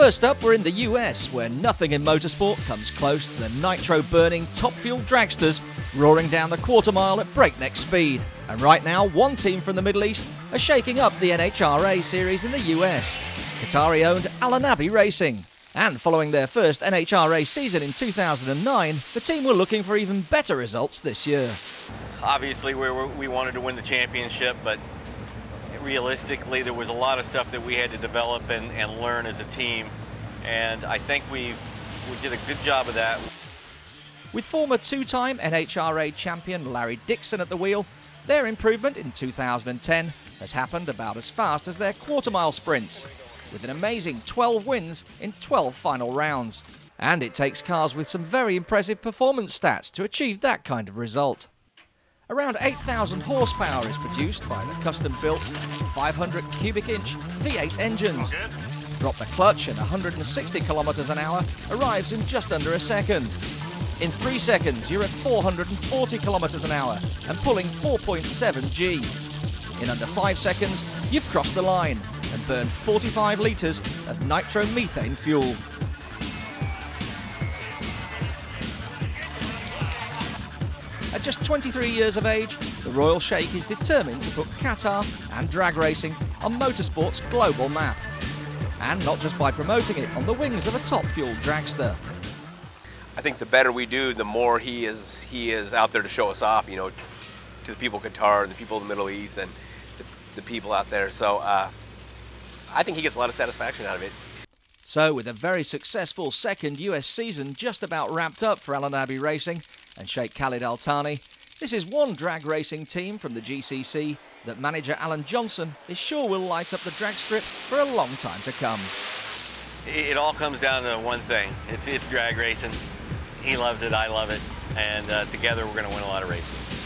First up, we're in the US, where nothing in motorsport comes close to the nitro burning top fuel dragsters roaring down the quarter mile at breakneck speed. And right now, one team from the Middle East are shaking up the NHRA series in the US Qatari owned Al-Anabi Racing. And following their first NHRA season in 2009, the team were looking for even better results this year. Obviously, we, were, we wanted to win the championship, but realistically, there was a lot of stuff that we had to develop and, and learn as a team, and I think we've we did a good job of that. With former two-time NHRA champion Larry Dixon at the wheel, their improvement in 2010 has happened about as fast as their quarter mile sprints, with an amazing 12 wins in 12 final rounds. And it takes cars with some very impressive performance stats to achieve that kind of result. Around 8,000 horsepower is produced by the custom-built 500 cubic inch V8 engines. Drop the clutch and 160 kilometers an hour arrives in just under a second. In three seconds, you're at 440 kilometers an hour and pulling 4.7 G. In under five seconds, you've crossed the line and burned 45 litres of nitromethane fuel. At just 23 years of age, the Royal Sheikh is determined to put Qatar and drag racing on motorsport's global map. And not just by promoting it on the wings of a top fuel dragster. I think the better we do, the more he is he is out there to show us off, you know, to the people of Qatar, and the people of the Middle East, and the, the people out there. So uh, I think he gets a lot of satisfaction out of it. So, with a very successful second US season just about wrapped up for Al-Anabi Racing and Sheikh Khalid Al Thani, this is one drag racing team from the GCC that manager Alan Johnson is sure will light up the drag strip for a long time to come. It all comes down to one thing it's, it's drag racing. He loves it, I love it, and uh, together we're going to win a lot of races.